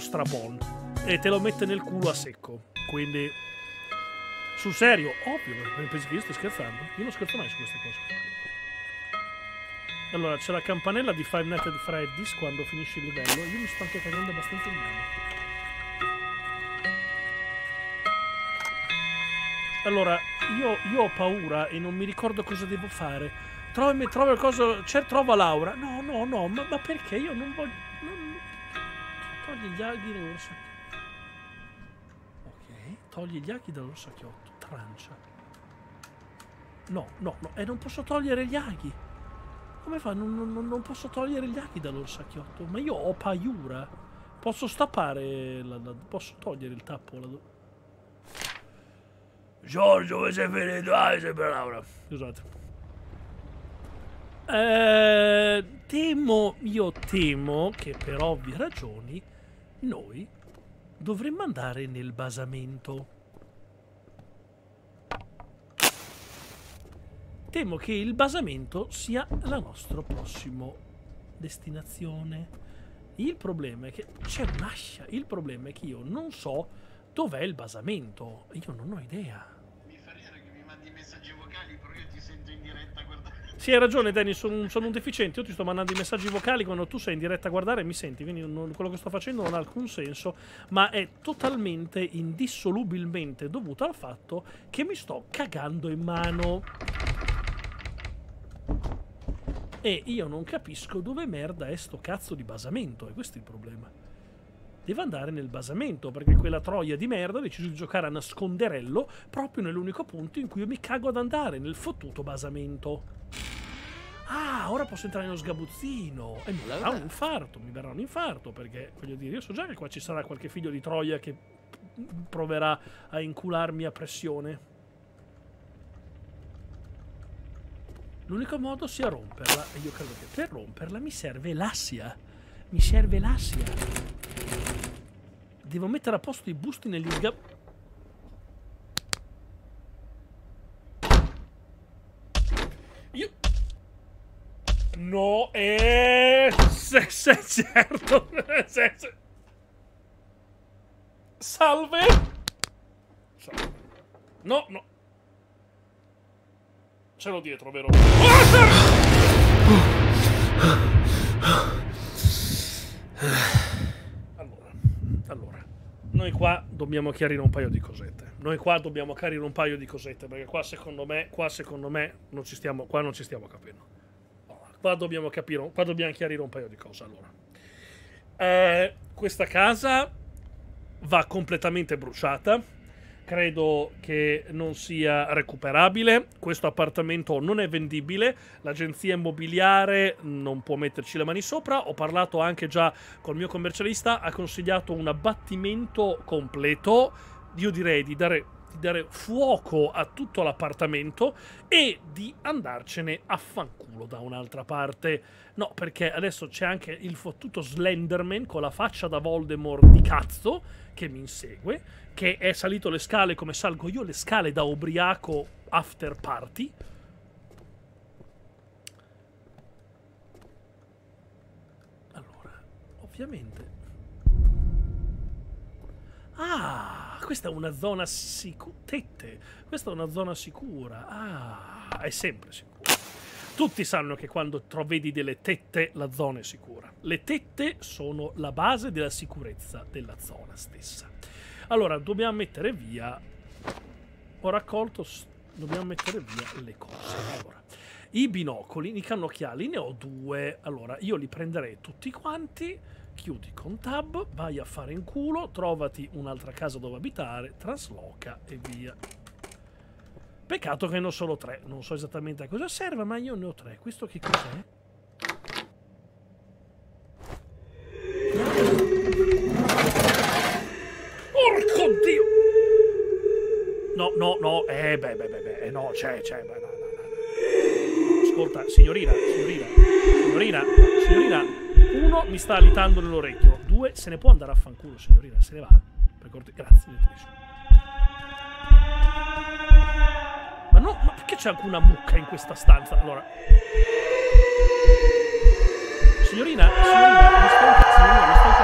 strabon e te lo mette nel culo a secco. Quindi, sul serio, ovvio, pensi che io sto scherzando? Io non scherzo mai su queste cose. Allora, c'è la campanella di Five Nights at Freddy's quando finisce il livello. Io mi sto anche cagando abbastanza in mano. Allora, io, io, ho paura e non mi ricordo cosa devo fare. Trovi, trovo cosa. Cioè, trova Laura. No, no, no, ma, ma perché io non voglio. Togli gli aghi dall'orsacchiotto. Ok, togli gli aghi dall'orsacchiotto. Trancia. No, no, no. E non posso togliere gli aghi. Come fa? Non, non, non posso togliere gli aghi dall'orsacchiotto. Ma io ho paura. Posso stappare. La, la, posso togliere il tappo. La, Giorgio, dove sei finito? Ah, sei per Laura. Scusate. Eh, temo, io temo che per ovvie ragioni noi dovremmo andare nel basamento. Temo che il basamento sia la nostra prossima destinazione. Il problema è che c'è un'ascia. Il problema è che io non so dov'è il basamento. Io non ho idea. Mi fa ridere che mi mandi messaggi vocali, però io ti sento in diretta a guardare. Sì, hai ragione, Danny. Sono, sono, un deficiente. Io ti sto mandando i messaggi vocali quando tu sei in diretta a guardare e mi senti. Quindi non, quello che sto facendo non ha alcun senso. Ma è totalmente, indissolubilmente dovuto al fatto che mi sto cagando in mano. E io non capisco dove merda è sto cazzo di basamento. E questo è il problema. Devo andare nel basamento perché quella troia di merda ha deciso di giocare a nasconderello proprio nell'unico punto in cui io mi cago ad andare, nel fottuto basamento. Ah, ora posso entrare nello sgabuzzino. E mi verrà un infarto, mi verrà un infarto perché, voglio dire, io so già che qua ci sarà qualche figlio di troia che proverà a incularmi a pressione. L'unico modo sia romperla. E io credo che per romperla mi serve l'assia. Mi serve l'assia. Devo mettere a posto i busti negli sgab... Io... No, eh... Se, se, certo. Se, se. Salve. Salve. No, no. Ce l'ho dietro, vero? Allora, allora, noi qua dobbiamo chiarire un paio di cosette. Noi qua dobbiamo chiarire un paio di cosette, perché qua secondo me, qua secondo me non ci stiamo, qua non ci stiamo capendo. Qua dobbiamo capire, qua dobbiamo chiarire un paio di cose. Allora, eh, questa casa va completamente bruciata credo che non sia recuperabile. Questo appartamento non è vendibile. L'agenzia immobiliare non può metterci le mani sopra. Ho parlato anche già col mio commercialista. Ha consigliato un abbattimento completo. Io direi di dare, di dare fuoco a tutto l'appartamento e di andarcene a fanculo da un'altra parte. No, perché adesso c'è anche il fottuto Slenderman con la faccia da Voldemort di cazzo che mi insegue che è salito le scale come salgo io le scale da ubriaco after party. Allora, ovviamente... Ah, questa è una zona sicura. Tette, questa è una zona sicura. Ah, è sempre sicura. Tutti sanno che quando vedi delle tette la zona è sicura. Le tette sono la base della sicurezza della zona stessa. Allora, dobbiamo mettere via... Ho raccolto... Dobbiamo mettere via le cose. Allora, i binocoli, i cannocchiali, ne ho due. Allora, io li prenderei tutti quanti. Chiudi con tab, vai a fare in culo, trovati un'altra casa dove abitare, trasloca e via. Peccato che ne ho solo tre. Non so esattamente a cosa serve, ma io ne ho tre. Questo che cos'è? No, no, eh, beh, beh, beh, beh, no, c'è, c'è, beh, no, no, no. Ascolta, signorina, signorina, signorina, signorina, uno mi sta alitando nell'orecchio, due, se ne può andare a fanculo, signorina, se ne va, per corte, grazie, Ma no, ma perché c'è anche una mucca in questa stanza? Allora... Signorina, signorina, mi sto incazzando, mi sto signorina.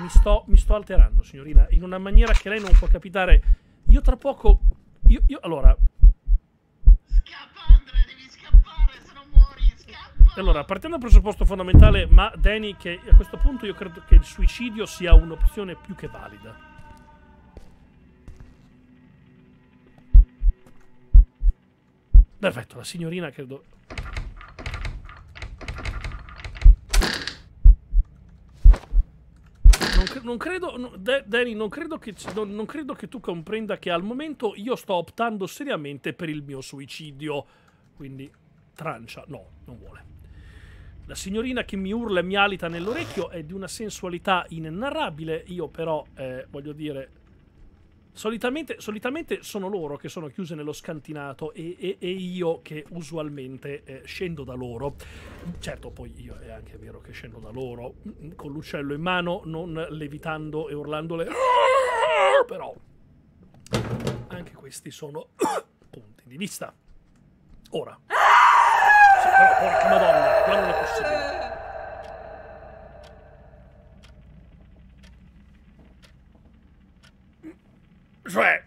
Mi sto, mi sto alterando, signorina, in una maniera che lei non può capitare. Io tra poco... Io, io allora, Scappa Andre, devi scappare, se non muori, scappa! allora, partendo dal presupposto fondamentale, ma Danny, che a questo punto io credo che il suicidio sia un'opzione più che valida. Perfetto, la signorina credo... Non, cre- non credo, no, Da- Danny, non credo, che, non- non credo che tu comprenda che al momento io sto optando seriamente per il mio suicidio. Quindi, trancia, no, non vuole. La signorina che mi urla e mi alita nell'orecchio è di una sensualità inenarrabile. Io però, eh, voglio dire, solitamente, solitamente sono loro che sono chiuse nello scantinato e, e- e io che usualmente eh, scendo da loro. Certo, poi io è anche vero che scendo da loro mm, con l'uccello in mano, non levitando e urlandole. Però anche questi sono punti di vista. Ora. Sì, però, porca madonna, qua non è possibile. Cioè...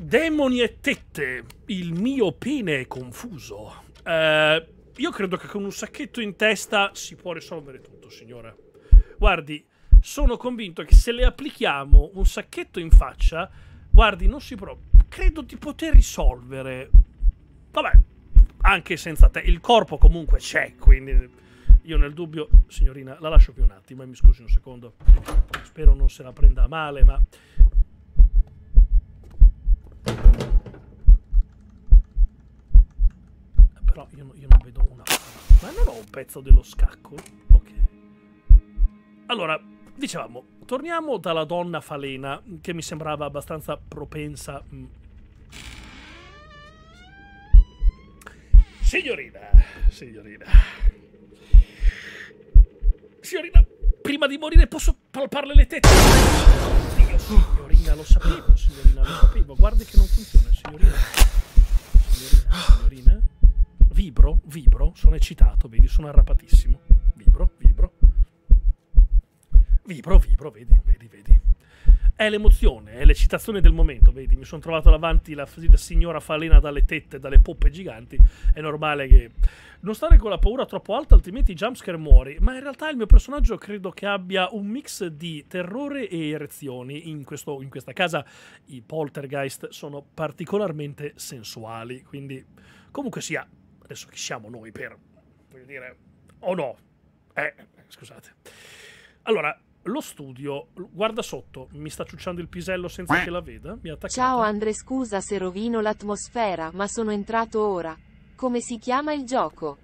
Demoni e tette, il mio pene è confuso. Eh, io credo che con un sacchetto in testa si può risolvere tutto, signora. Guardi, sono convinto che se le applichiamo un sacchetto in faccia, guardi, non si può. Credo di poter risolvere. Vabbè, anche senza te. Il corpo comunque c'è, quindi io nel dubbio, signorina, la lascio più un attimo e mi scusi un secondo. Spero non se la prenda male, ma Però io, io non vedo una Ma non ho un pezzo dello scacco? Ok. Allora, dicevamo, torniamo dalla donna falena che mi sembrava abbastanza propensa. mm. Signorina, signorina. Signorina, prima di morire posso palparle le tette? Dio, signorina, lo sapevo, signorina, lo sapevo. Guardi che non funziona, signorina. Signorina, signorina. Vibro, vibro, sono eccitato, vedi, sono arrapatissimo. Vibro, vibro. Vibro, vibro, vedi, vedi, vedi. È l'emozione, è l'eccitazione del momento, vedi, mi sono trovato davanti la, signora falena dalle tette, dalle poppe giganti, è normale che... Non stare con la paura troppo alta, altrimenti jumpscare muori, ma in realtà il mio personaggio credo che abbia un mix di terrore e erezioni. In, questo- in questa casa i poltergeist sono particolarmente sensuali, quindi comunque sia, adesso chi siamo noi per, voglio dire, o no? Eh, scusate. Allora, lo studio, guarda sotto, mi sta ciucciando il pisello senza che la veda, mi ha attaccato. Ciao Andre scusa se rovino l'atmosfera, ma sono entrato ora. Come si chiama il gioco?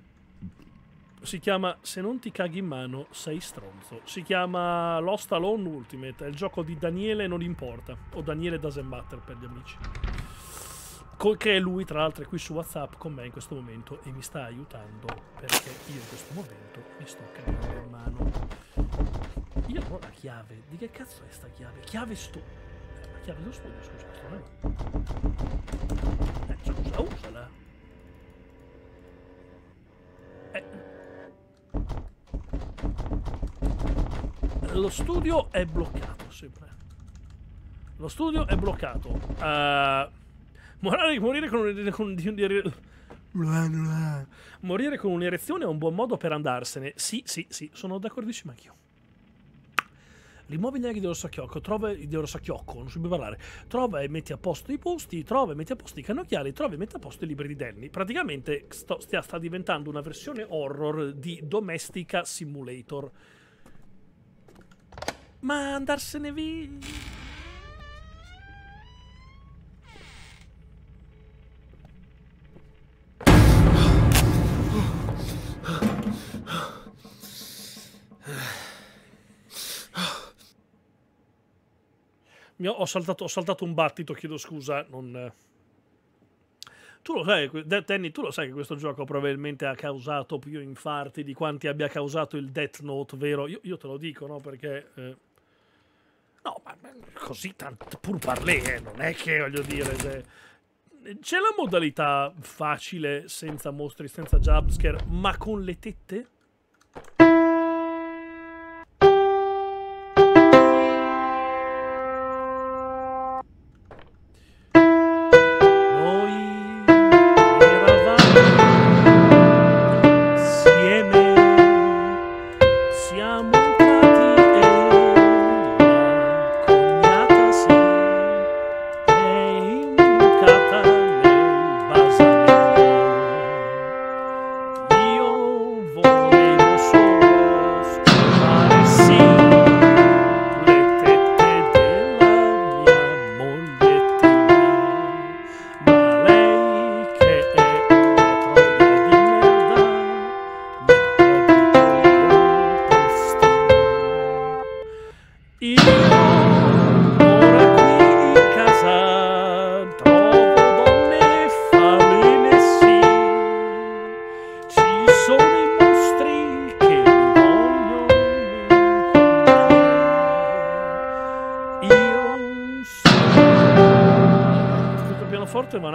Si chiama Se non ti caghi in mano, sei stronzo. Si chiama Lost Alone Ultimate. È il gioco di Daniele Non Importa. O Daniele Doesn't Matter per gli amici. Col che lui, tra l'altro, è qui su WhatsApp con me in questo momento e mi sta aiutando perché io in questo momento mi sto cagando in mano. Io non ho la chiave. Di che cazzo è sta chiave? Chiave stu... La chiave dello studio, scusa. è- Eh, scusa, usala. Eh, lo studio è bloccato sempre. Lo studio è bloccato. Uh, morire, morire con un, con un- morire con un'erezione è un buon modo per andarsene. Sì, sì, sì, sono d'accordissimo anch'io. Rimuovi gli aghi dello sacchiocco, trova dello sacchiocco, non so più parlare. Trova e metti a posto i posti, trova e metti a posto i cannocchiali, trova e metti a posto i libri di Danny. Praticamente sto- stia- sta diventando una versione horror di Domestica Simulator. Ma andarsene via. Ho, saltato, ho saltato un battito, chiedo scusa. Non. Tu lo sai, Danny, tu lo sai che questo gioco probabilmente ha causato più infarti di quanti abbia causato il Death Note, vero? Io, io te lo dico, no? Perché... eh, No, ma ma così tanto pur parlé, eh, non è che voglio dire... se- C'è la modalità facile, senza mostri, senza jumpscare, ma con le tette?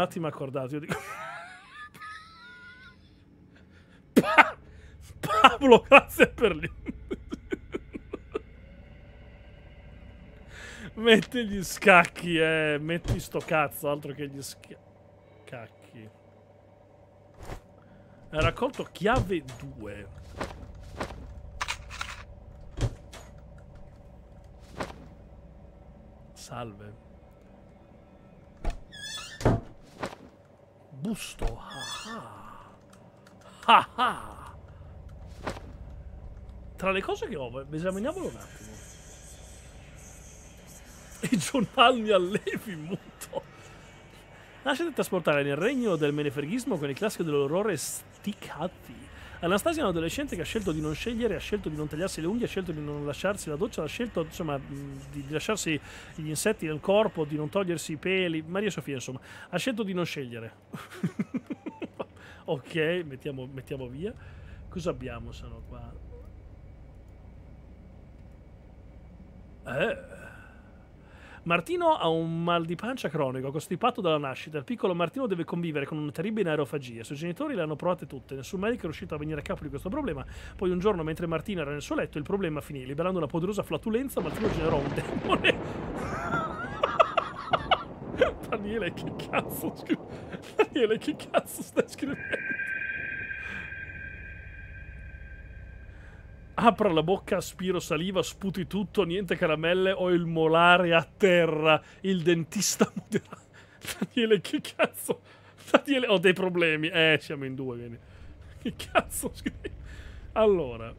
Attimo accordato, io dico Pa- Pablo, grazie per lì. Metti gli scacchi, eh. Metti sto cazzo, altro che gli scacchi. Ha raccolto chiave 2. Salve. Busto. Ah ah. Ah ah. Tra le cose che ho, esaminiamolo un attimo. I giornali allevi muto. Lasciati trasportare nel regno del menefreghismo con il classico dell'orrore sticati. Anastasia è un adolescente che ha scelto di non scegliere, ha scelto di non tagliarsi le unghie, ha scelto di non lasciarsi la doccia, ha scelto insomma di, lasciarsi gli insetti nel corpo, di non togliersi i peli. Maria Sofia, insomma, ha scelto di non scegliere. ok, mettiamo, mettiamo via. Cosa abbiamo? Sono qua. Eh. Martino ha un mal di pancia cronico, costipato dalla nascita. Il piccolo Martino deve convivere con una terribile aerofagia. I suoi genitori le hanno provate tutte. Nessun medico è riuscito a venire a capo di questo problema. Poi un giorno, mentre Martino era nel suo letto, il problema finì. Liberando una poderosa flatulenza, Martino generò un demone. Daniele, che cazzo? Daniele, che cazzo stai scrivendo? Apra la bocca, aspiro saliva, sputi tutto, niente caramelle, ho il molare a terra, il dentista moderato. Daniele, che cazzo? Daniele, ho dei problemi. Eh, siamo in due, vieni. Che cazzo? Allora.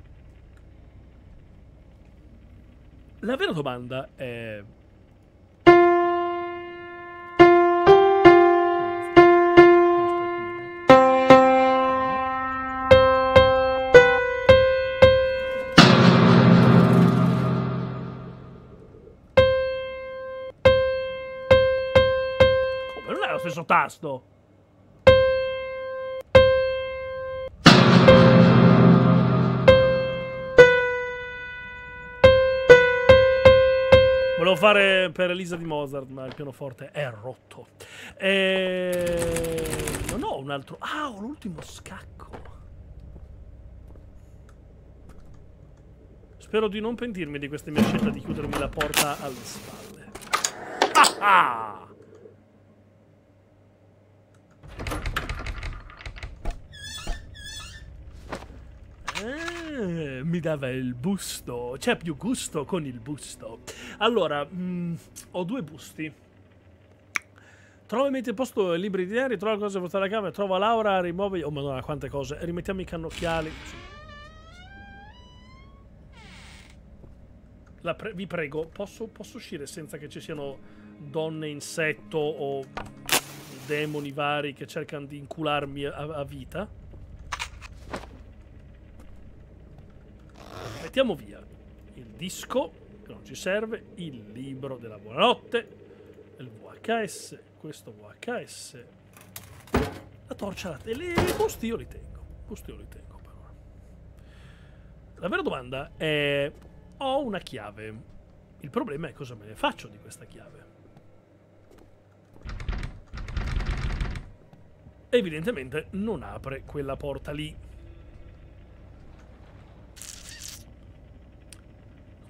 La vera domanda è... Stesso tasto? Volevo fare per Elisa di Mozart, ma il pianoforte è rotto. E... Non ho un altro... Ah, ho l'ultimo scacco. Spero di non pentirmi di questa mia scelta di chiudermi la porta alle spalle. Ah ah! Eh, mi dava il busto. C'è più gusto con il busto. Allora, mm, ho due busti. Trova e metti a posto libri diari, trova cose da portare a casa, trova Laura, rimuove... Oh madonna, quante cose. Rimettiamo i cannocchiali. La pre- vi prego, posso, posso uscire senza che ci siano donne insetto o demoni vari che cercano di incularmi a, a vita? Mettiamo via il disco, che non ci serve, il libro della buonanotte, il VHS, questo VHS, la torcia, e le busti io li tengo. Busti io li tengo per ora. La vera domanda è: ho una chiave. Il problema è cosa me ne faccio di questa chiave. evidentemente non apre quella porta lì.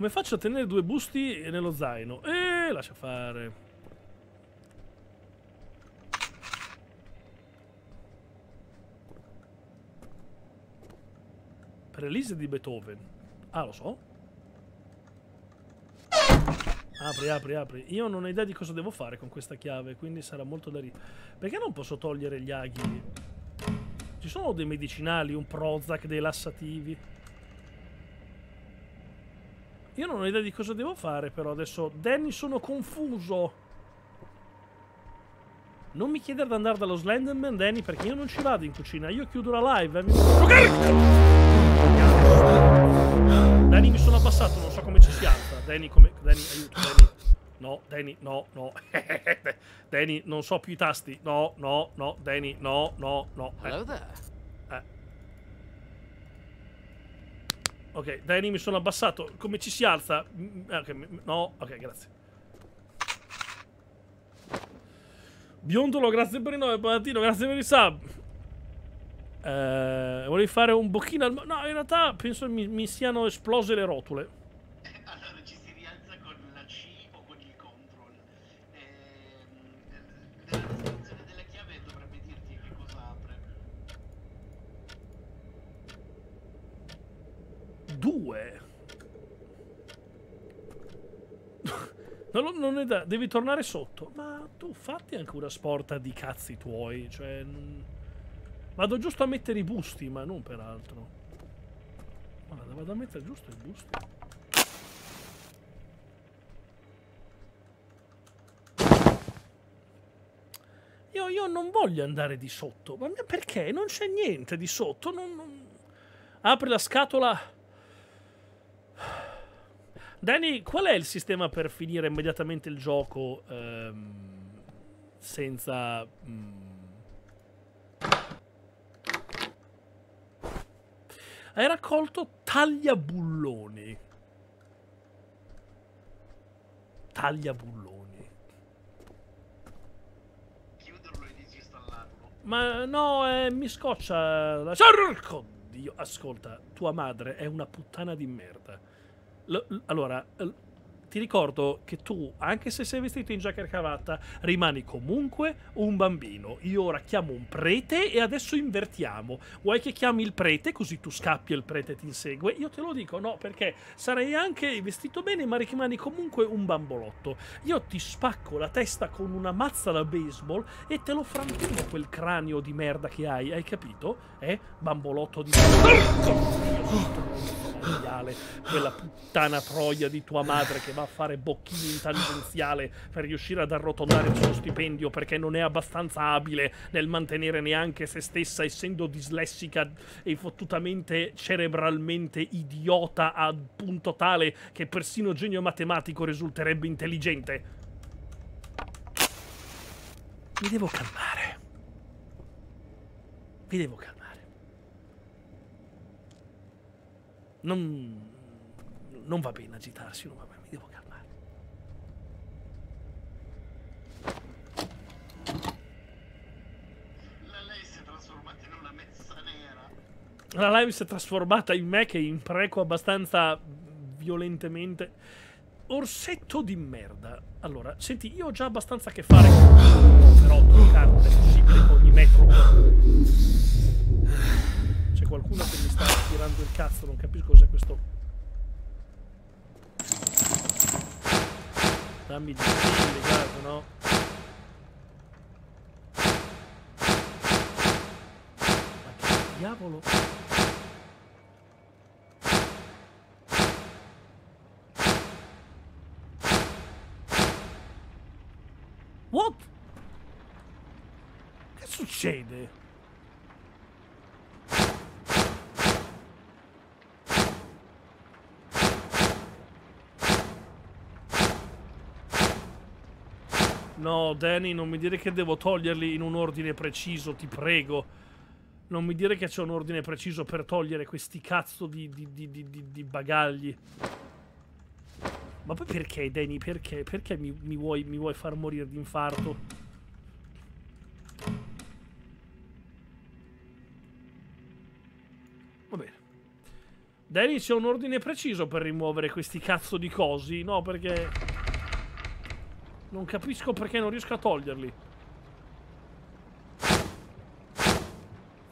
Come faccio a tenere due busti nello zaino? Eh, lascia fare. Prelise di Beethoven. Ah, lo so. Apri, apri, apri. Io non ho idea di cosa devo fare con questa chiave, quindi sarà molto da ri... Perché non posso togliere gli aghi? Ci sono dei medicinali, un Prozac, dei lassativi. Io non ho idea di cosa devo fare, però adesso... Danny, sono confuso. Non mi chiedere di andare dallo Slenderman, Danny, perché io non ci vado in cucina. Io chiudo la live. Eh. Mi... Danny, mi sono abbassato, non so come ci si alza. Danny, come... Danny, aiuto, Danny. No, Danny, no, no. Danny, non so più i tasti. No, no, no, Danny, no, no, no. Eh. Ok, Danny, mi sono abbassato. Come ci si alza? Mm, ok, mi- no, ok, grazie. Biondolo, grazie per il 9, Palatino, grazie per il sub. Eh, volevi fare un bocchino al... No, in realtà penso mi, mi siano esplose le rotule. Allora ci si rialza con la C o con il control. Ehm, nella descrizione della chiave dovrebbe dirti che cosa apre. Due. Non, è da, devi tornare sotto. Ma tu fatti anche una sporta di cazzi tuoi. Cioè. Vado giusto a mettere i busti, ma non per altro. Guarda, vado a mettere giusto i busti. Io, io non voglio andare di sotto. Ma perché? Non c'è niente di sotto. non- non- Apri la scatola. Danny, qual è il sistema per finire immediatamente il gioco ehm, senza... mm, Hai raccolto tagliabulloni. Tagliabulloni. Chiuderlo e disinstallarlo. Ma no, eh, mi scoccia la... Oddio, ascolta, tua madre è una puttana di merda. L- allora, l- ti ricordo che tu, anche se sei vestito in giacca e cravatta, rimani comunque un bambino. Io ora chiamo un prete e adesso invertiamo. Vuoi che chiami il prete così tu scappi e il prete ti insegue? Io te lo dico, no, perché sarei anche vestito bene ma rimani comunque un bambolotto. Io ti spacco la testa con una mazza da baseball e te lo frantumo quel cranio di merda che hai, hai capito? Eh? Bambolotto di mondiale, quella puttana troia di tua madre che va a fare bocchini in tangenziale per riuscire ad arrotondare il suo stipendio perché non è abbastanza abile nel mantenere neanche se stessa essendo dislessica e fottutamente cerebralmente idiota a punto tale che persino genio matematico risulterebbe intelligente. Mi devo calmare. Mi devo calmare. Non, non va bene agitarsi, non va bene, mi devo calmare. La lei si è trasformata in una mezza nera. La live si è trasformata in me che impreco abbastanza violentemente. Orsetto di merda. Allora, senti, io ho già abbastanza a che fare con... Però non è possibile ogni metro. Qualcuno che mi sta tirando il cazzo, non capisco cos'è questo. Dammi di legato, no? Ma che diavolo? What? Che succede? No, Danny, non mi dire che devo toglierli in un ordine preciso, ti prego. Non mi dire che c'è un ordine preciso per togliere questi cazzo di, di, di, di bagagli. Ma poi perché, Danny? Perché? Perché mi, mi, vuoi, mi vuoi far morire di infarto? Va bene. Danny, c'è un ordine preciso per rimuovere questi cazzo di cosi? No, perché... Non capisco perché non riesco a toglierli.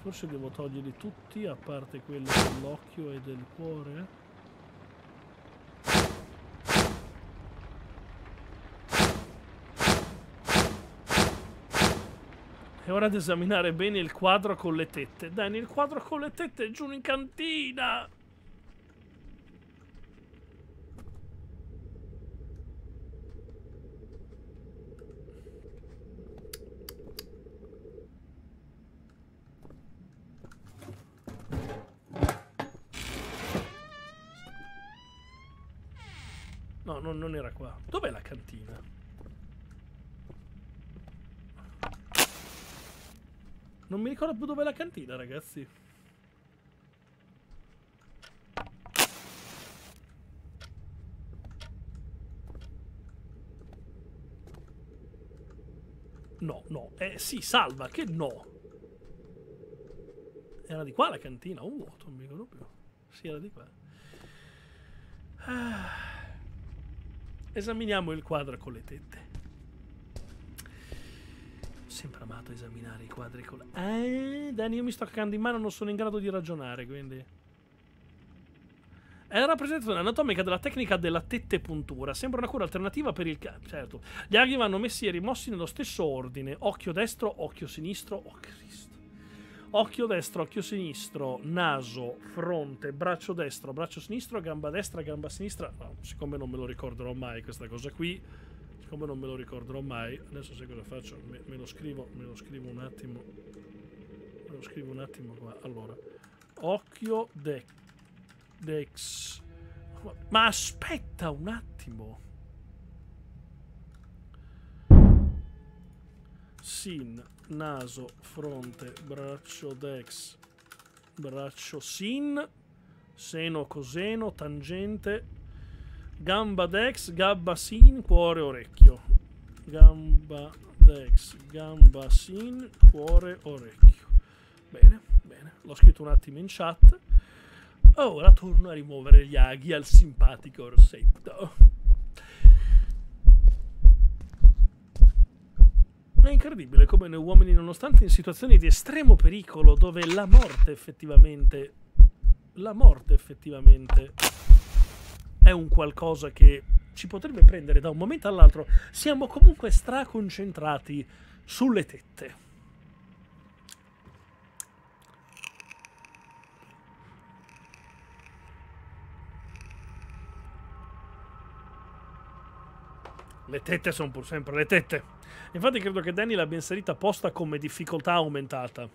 Forse devo toglierli tutti, a parte quelli dell'occhio e del cuore. È ora di esaminare bene il quadro con le tette. Danny, il quadro con le tette è giù in cantina! No, no, non era qua. Dov'è la cantina? Non mi ricordo più dov'è la cantina, ragazzi. No, no. Eh sì, salva, che no. Era di qua la cantina, un vuoto, non mi ricordo più. Sì, era di qua. Ah. Esaminiamo il quadro con le tette. Ho sempre amato esaminare i quadri con le... Eh, Dani, io mi sto cagando in mano, non sono in grado di ragionare, quindi... È la rappresentazione anatomica della tecnica della tette puntura. Sembra una cura alternativa per il ca- Certo. Gli aghi vanno messi e rimossi nello stesso ordine. Occhio destro, occhio sinistro. Oh Cristo. Occhio destro, occhio sinistro, naso, fronte, braccio destro, braccio sinistro, gamba destra, gamba sinistra. No, siccome non me lo ricorderò mai questa cosa qui, siccome non me lo ricorderò mai, adesso sai cosa faccio? Me, me lo scrivo, me lo scrivo un attimo. Me lo scrivo un attimo qua. Allora, occhio de, dex. Ma aspetta un attimo. Sin, naso, fronte, braccio dex, braccio sin, seno coseno, tangente, gamba dex, gamba sin, cuore, orecchio. Gamba dex, gamba sin, cuore, orecchio. Bene, bene, l'ho scritto un attimo in chat. Ora torno a rimuovere gli aghi al simpatico orsetto. È incredibile come noi uomini, nonostante in situazioni di estremo pericolo, dove la morte effettivamente. La morte effettivamente è un qualcosa che ci potrebbe prendere da un momento all'altro, siamo comunque straconcentrati sulle tette. Le tette sono pur sempre le tette. Infatti credo che Danny l'abbia inserita apposta come difficoltà aumentata.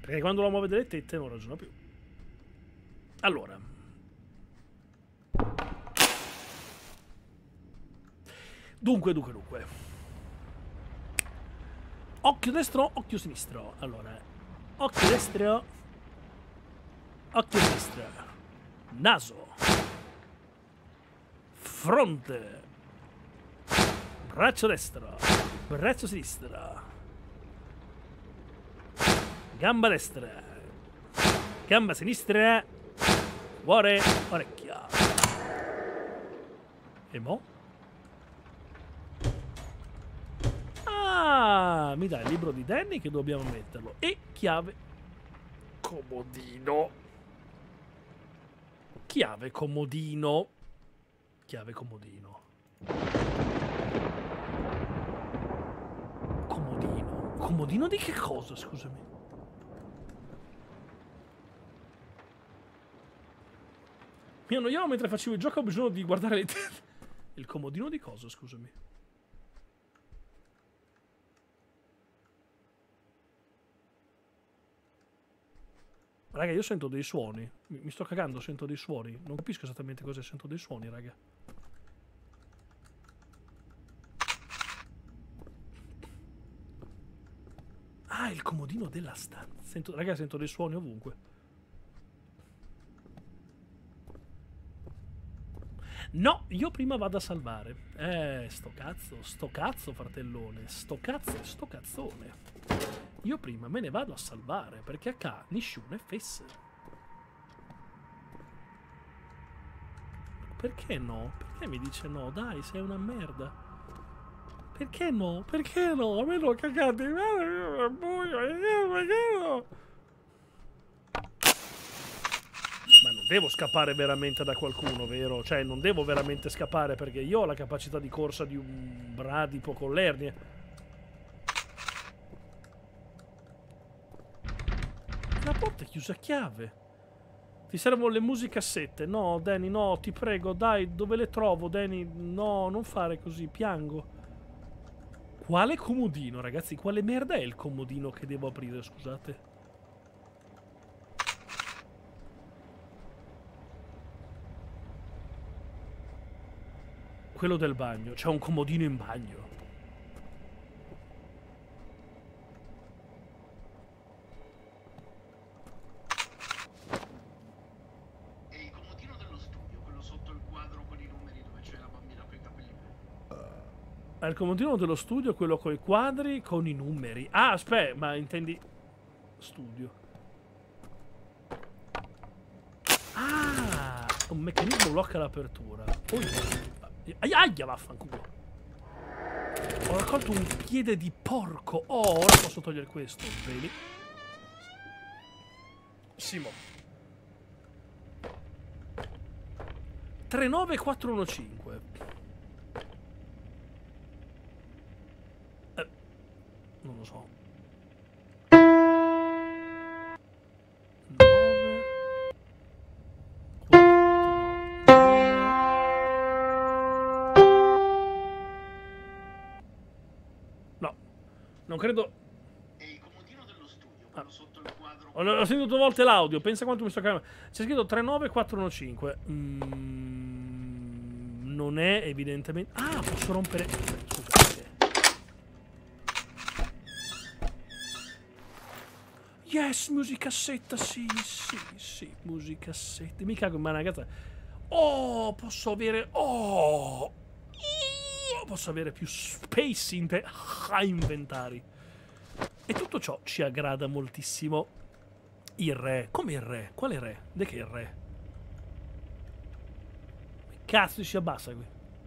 Perché quando l'uomo vede le tette non ragiona più. Allora. Dunque, dunque, dunque. Occhio destro, occhio sinistro. Allora, occhio destro, occhio sinistro, naso, fronte, braccio destro, braccio sinistro, gamba destra, gamba sinistra, cuore, orecchia. E mo'? Ah, mi dai il libro di Danny che dobbiamo metterlo. E chiave comodino. Chiave comodino. Chiave comodino. Comodino. Comodino di che cosa, scusami? Mi annoiavo mentre facevo il gioco, ho bisogno di guardare le. Il comodino di cosa, scusami? Raga, io sento dei suoni. Mi, sto cagando, sento dei suoni. Non capisco esattamente cosa sento dei suoni, raga. Ah, il comodino della stanza. Sento, raga, sento dei suoni ovunque. No, io prima vado a salvare. Eh, sto cazzo, sto cazzo, fratellone. Sto cazzo, sto cazzone. Io prima me ne vado a salvare, perché a nessuno è fesse. Perché no? Perché mi dice no? Dai, sei una merda. Perché no? Perché no? A me lo cagate. Perché no? Ma non devo scappare veramente da qualcuno, vero? Cioè, non devo veramente scappare perché io ho la capacità di corsa di un bradipo con l'ernie. La porta è chiusa a chiave. Ti servono le musicassette. No, Danny, no, ti prego, dai, dove le trovo, Danny? No, non fare così, piango. Quale comodino, ragazzi? Quale merda è il comodino che devo aprire, scusate? Quello del bagno. C'è un comodino in bagno. E il comodino dello studio, quello sotto il quadro con i numeri dove c'è la bambina con i capelli blu. Il comodino dello studio, quello con i quadri, con i numeri. Ah, aspetta, ma intendi... Studio. Ah, un meccanismo blocca l'apertura. Oh, aia, vaffanculo. Ho raccolto un piede di porco. Oh, ora posso togliere questo. Vedi? Simo. 39415. Il quadro Ho, ho sentito due volte l'audio, pensa quanto mi sto cagando. C'è scritto 39415. Mm, non è evidentemente. Ah, posso rompere. Scusate. Yes, musicassetta, sì, sì, sì, musicassette. Mi cago in mano, ragazza. Oh, posso avere. Oh! Posso avere più space in te- a inventari. E tutto ciò ci aggrada moltissimo. Il re. Come il re? Quale re? De che il re? Cazzo si abbassa qui.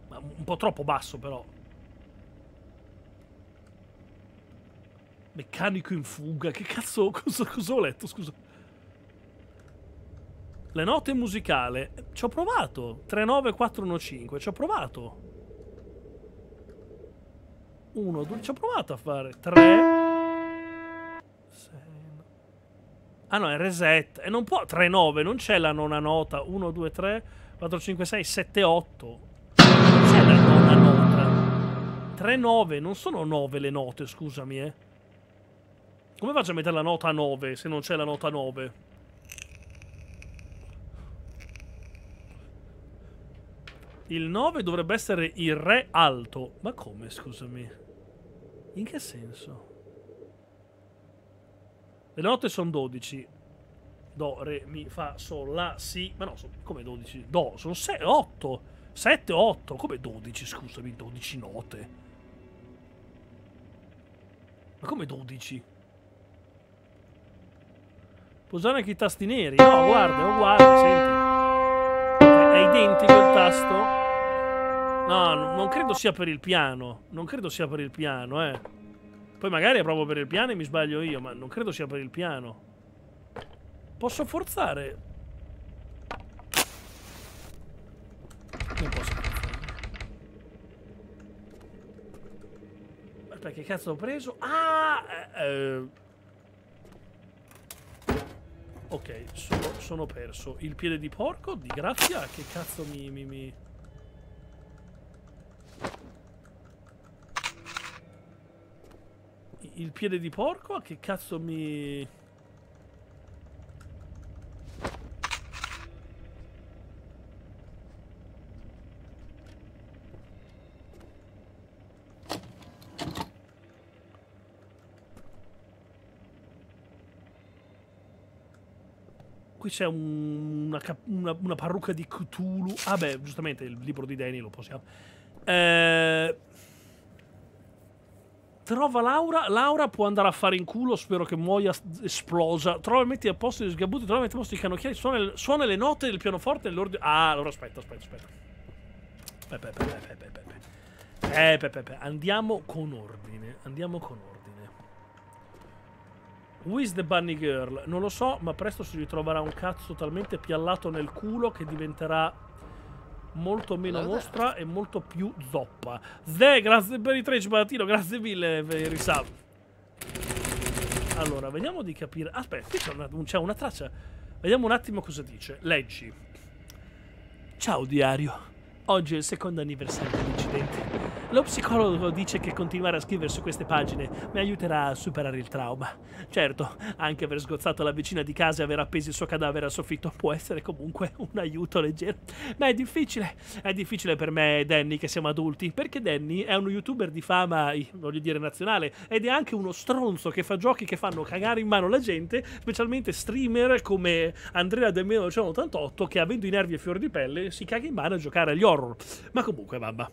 Ma un po' troppo basso però. Meccanico in fuga. Che cazzo? Cosa, cosa ho letto? Scusa. Le note musicale. Ci ho provato. 39415. Ci ho provato. 1, 2, ci ho provato a fare 3 6 Ah no, è reset. E non può 3 9, non c'è la nona nota. 1 2 3 4 5 6 7 8 Non c'è la nona nota. 3 9, non sono 9 le note, scusami, eh. Come faccio a mettere la nota 9 se non c'è la nota 9? Il 9 dovrebbe essere il re alto. Ma come, scusami? In che senso? Le note sono 12. Do, re, mi, fa, sol, la, si. Ma no, sono, come 12? Do, sono 6, 8. 7, 8. Come 12, scusami, 12 note. Ma come 12? Può usare anche i tasti neri. No, guarda, oh, guarda, senti. È, è identico il tasto? No, non credo sia per il piano. Non credo sia per il piano, eh. Poi magari è proprio per il piano e mi sbaglio io, ma non credo sia per il piano. Posso forzare? Non posso forzare. Aspetta, che cazzo ho preso? Ah! eh, eh. Ok, sono, sono perso. Il piede di porco di grazia? Che cazzo mi... mi, mi... Il piede di porco a che cazzo mi... Qui c'è un- una, una- una parrucca di Cthulhu. Ah beh, giustamente il libro di Danny lo possiamo. Eh, Trova Laura. Laura può andare a fare in culo. Spero che muoia esplosa. Trova e metti a posto gli sgabuti. Trova e metti a posto i cannocchiali. Suona, suona le note del pianoforte nell'ordine. Ah, allora aspetta, aspetta, aspetta. Aspetta, aspetta, aspetta, aspetta. Eh, aspetta, aspetta. Andiamo con ordine. Andiamo con ordine. Who is the bunny girl? Non lo so, ma presto si ritroverà un cazzo talmente piallato nel culo che diventerà molto meno mostra e molto più zoppa. Zè, grazie per i 13 mattino, grazie mille per il risab. Allora, vediamo di capire. Aspetta, qui c'è una, c'è una traccia. Vediamo un attimo cosa dice. Leggi. Ciao diario. Oggi è il secondo anniversario dell'incidente. Lo psicologo dice che continuare a scrivere su queste pagine mi aiuterà a superare il trauma. Certo, anche aver sgozzato la vicina di casa e aver appeso il suo cadavere al soffitto può essere comunque un aiuto leggero. Ma è difficile. È difficile per me e Danny che siamo adulti, perché Danny è uno youtuber di fama, voglio dire, nazionale, ed è anche uno stronzo che fa giochi che fanno cagare in mano la gente, specialmente streamer come Andrea del 1988 che avendo i nervi e fiori di pelle si caga in mano a giocare agli horror. Ma comunque, mamma.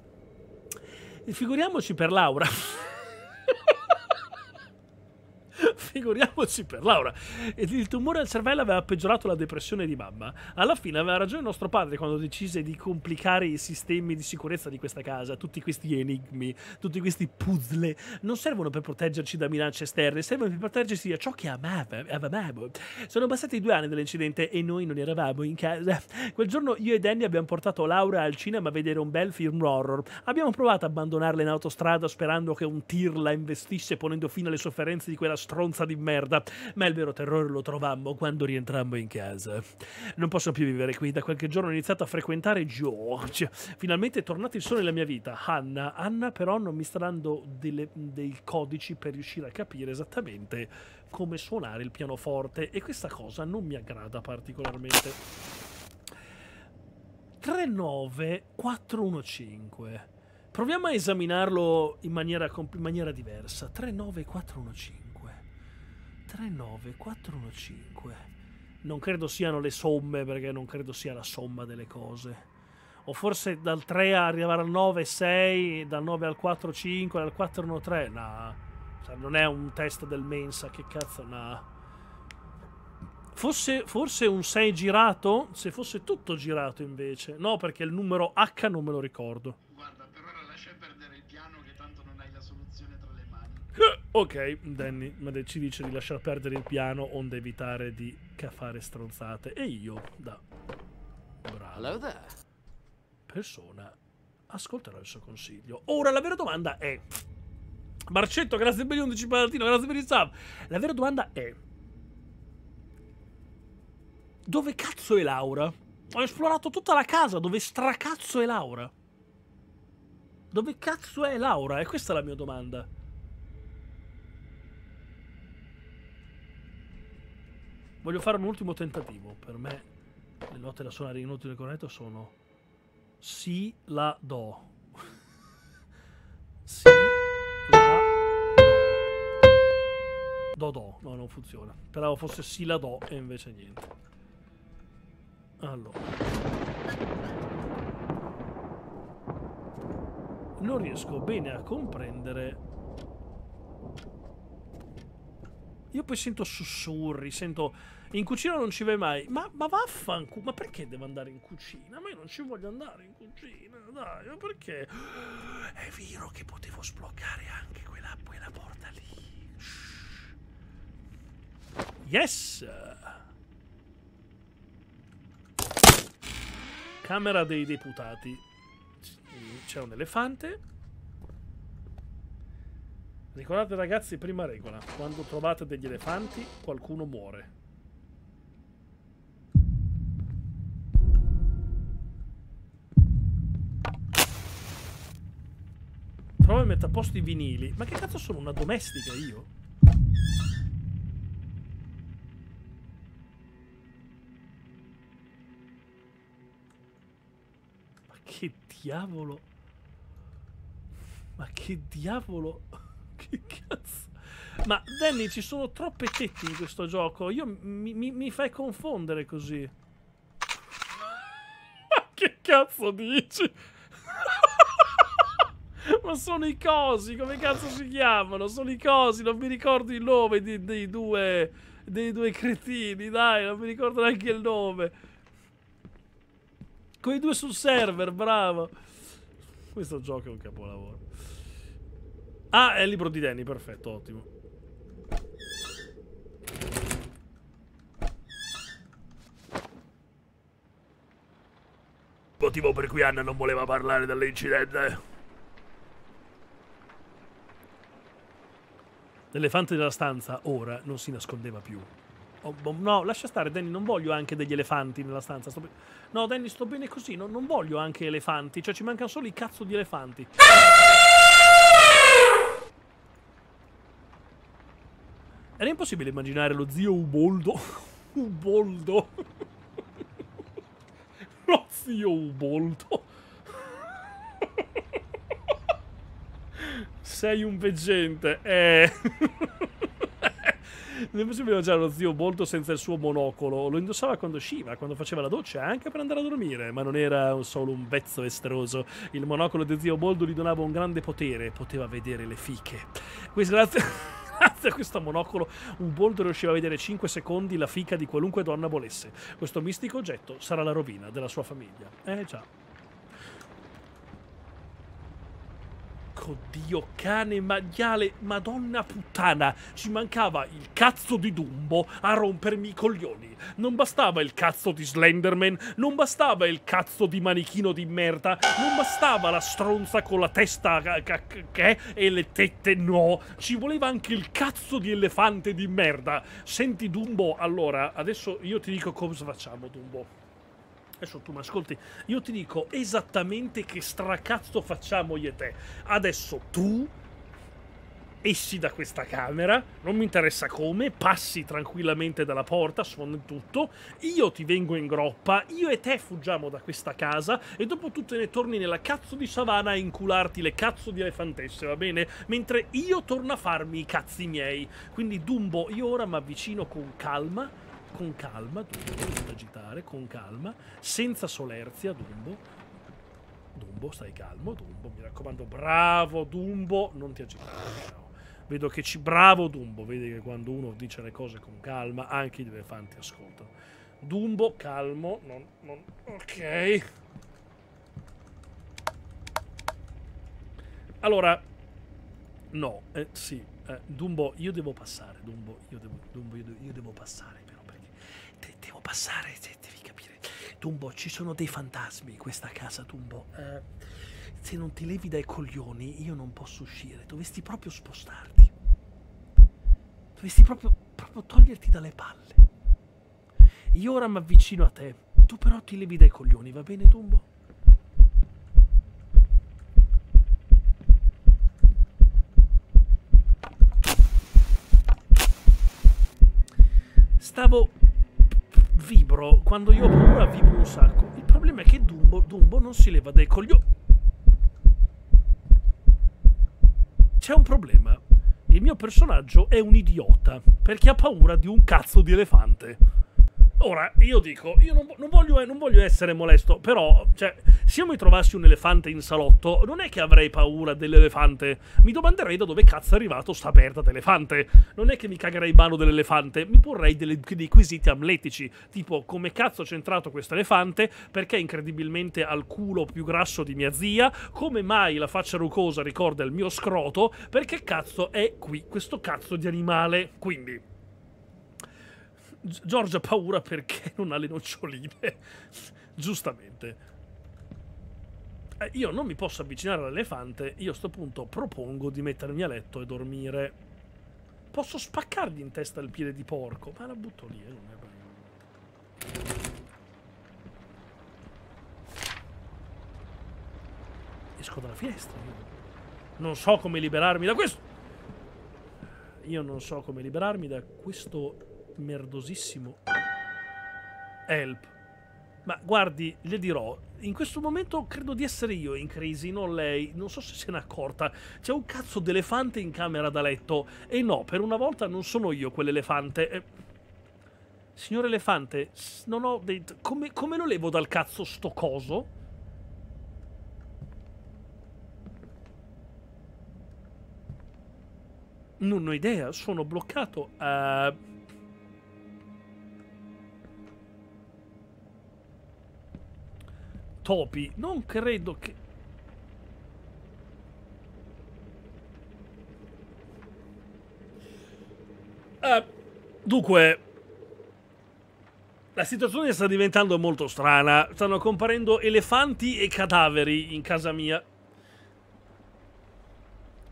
Figuriamoci per Laura. Figuriamoci per Laura. Il tumore al cervello aveva peggiorato la depressione di mamma. Alla fine aveva ragione nostro padre quando decise di complicare i sistemi di sicurezza di questa casa. Tutti questi enigmi, tutti questi puzzle non servono per proteggerci da minacce esterne, servono per proteggersi da ciò che amava- amavamo. Sono passati due anni dall'incidente e noi non eravamo in casa. Quel giorno io e Danny abbiamo portato Laura al cinema a vedere un bel film horror. Abbiamo provato a abbandonarla in autostrada sperando che un tir la investisse ponendo fine alle sofferenze di quella stronza di merda, ma il vero terrore lo trovammo quando rientrammo in casa. Non posso più vivere qui, da qualche giorno ho iniziato a frequentare George. Finalmente è tornato il sole nella mia vita. Anna, Anna però non mi sta dando delle- dei codici per riuscire a capire esattamente come suonare il pianoforte e questa cosa non mi aggrada particolarmente. 39415. Proviamo a esaminarlo in maniera, in maniera diversa. 39415. 39415. Non credo siano le somme perché non credo sia la somma delle cose. O forse dal 3 a arrivare al 9, 6, dal 9 al 4, 5, dal 4 1, 3. No. Cioè, non è un test del Mensa, che cazzo, no. Fosse, forse un 6 girato? Se fosse tutto girato invece. No, perché il numero H non me lo ricordo. Guarda, per ora lascia perdere il piano che tanto non hai la soluzione tra le mani. Ok, Danny ci dice di lasciar perdere il piano onde evitare di ca- fare stronzate. E io, da bravo persona, ascolterò il suo consiglio. Ora la vera domanda è... Marcetto, grazie per gli 11 palatino, grazie per il sub. La vera domanda è... Dove cazzo è Laura? Ho esplorato tutta la casa, dove stracazzo è Laura? Dove cazzo è Laura? E questa è la mia domanda. Voglio fare un ultimo tentativo. Per me le note da suonare inutili e corretto sono Si, La, Do. Si, La, Do. Do, Do. No, non funziona. Speravo fosse Si, La, Do e invece niente. Allora. Non riesco bene a comprendere Io poi sento sussurri, sento... In cucina non ci vai mai. Ma, ma vaffanculo, ma perché devo andare in cucina? Ma io non ci voglio andare in cucina, dai, ma perché? È vero che potevo sbloccare anche quella, quella porta lì. Shh. Yes! Camera dei deputati. C'è un elefante. Ricordate ragazzi, prima regola, quando trovate degli elefanti, qualcuno muore. Trova e mette a posto i vinili. Ma che cazzo sono una domestica io? Ma che diavolo? Ma che diavolo? Che cazzo? Ma Danny, ci sono troppe tetti in questo gioco. Io mi, mi- mi fai confondere così. Ma che cazzo dici? Ma sono i cosi, come cazzo si chiamano? Sono i cosi, non mi ricordo il nome di- dei due. dei due cretini, dai, non mi ricordo neanche il nome. Quei due sul server, bravo. Questo gioco è un capolavoro. Ah, è il libro di Danny, perfetto, ottimo. Motivo per cui Anna non voleva parlare dell'incidente. L'elefante della stanza ora non si nascondeva più. Oh, boh, no, lascia stare, Danny, non voglio anche degli elefanti nella stanza. sto no, Danny, sto bene così, no- non voglio anche elefanti. Cioè, ci mancano solo i cazzo di elefanti. Era impossibile immaginare lo zio Uboldo. Uboldo. lo zio Uboldo. Sei un veggente. Eh. Non è possibile immaginare lo zio Bolto senza il suo monocolo. Lo indossava quando usciva, quando faceva la doccia, anche per andare a dormire, ma non era solo un vezzo estroso. Il monocolo di zio Boldo gli donava un grande potere, poteva vedere le fiche. Questo grazie, grazie a questo monocolo, un Boldo riusciva a vedere 5 secondi la fica di qualunque donna volesse. Questo mistico oggetto sarà la rovina della sua famiglia. Eh già. Dio, cane maiale, madonna puttana, ci mancava il cazzo di Dumbo a rompermi i coglioni. Non bastava il cazzo di Slenderman, non bastava il cazzo di manichino di merda, non bastava la stronza con la testa che e le tette no, ci voleva anche il cazzo di elefante di merda. Senti Dumbo, allora, adesso io ti dico cosa facciamo Dumbo. Adesso tu mi ascolti, io ti dico esattamente che stracazzo facciamo io e te. Adesso tu esci da questa camera, non mi interessa come, passi tranquillamente dalla porta, suona tutto, io ti vengo in groppa, io e te fuggiamo da questa casa e dopo tu te ne torni nella cazzo di savana a incularti le cazzo di elefantesse, va bene? Mentre io torno a farmi i cazzi miei. Quindi Dumbo, io ora mi avvicino con calma con calma, Dumbo, non agitare, con calma, senza solerzia, Dumbo. Dumbo, stai calmo, Dumbo, mi raccomando, bravo Dumbo, non ti agitare. no. Vedo che ci bravo Dumbo, vedi che quando uno dice le cose con calma, anche gli elefanti ascoltano. Dumbo, calmo, non, non- ok. Allora, no, eh, sì, eh, Dumbo, io devo passare, Dumbo, io devo, Dumbo, io devo, io devo passare, però, passare, de- devi capire. Dumbo, ci sono dei fantasmi in questa casa, Dumbo. Eh, se non ti levi dai coglioni, io non posso uscire, dovresti proprio spostarti. Dovresti proprio, proprio toglierti dalle palle. Io ora mi avvicino a te, tu però ti levi dai coglioni, va bene, Dumbo? Stavo. Vibro. Quando io ho paura, vibro un sacco. Il problema è che Dumbo, Dumbo non si leva dai coglioni. C'è un problema. Il mio personaggio è un idiota. Perché ha paura di un cazzo di elefante. Ora, io dico, io non, non voglio, non voglio essere molesto, però, cioè, se io mi trovassi un elefante in salotto, non è che avrei paura dell'elefante. Mi domanderei da dove cazzo è arrivato sta merda d'elefante. Non è che mi cagherei in mano dell'elefante, mi porrei delle- dei quesiti amletici, tipo come cazzo c'è entrato questo elefante, perché incredibilmente ha il culo più grasso di mia zia, come mai la faccia rucosa ricorda il mio scroto, perché cazzo è qui questo cazzo di animale. Quindi... Giorgia ha paura perché non ha le noccioline. Giustamente. Eh, io non mi posso avvicinare all'elefante. Io a sto punto propongo di mettermi a letto e dormire. Posso spaccargli in testa il piede di porco, ma la butto lì. eh, non è bello. Esco dalla finestra. io. Non so come liberarmi da questo. Io non so come liberarmi da questo merdosissimo help. Ma guardi, le dirò, in questo momento credo di essere io in crisi, non lei. Non so se se n'è accorta. C'è un cazzo d'elefante in camera da letto. E no, per una volta non sono io quell'elefante. Eh, signor elefante, non ho dei... Come, come lo levo dal cazzo sto coso? Non ho idea, sono bloccato. Eh, Topi, non credo che... Eh, dunque, la situazione sta diventando molto strana. Stanno comparendo elefanti e cadaveri in casa mia.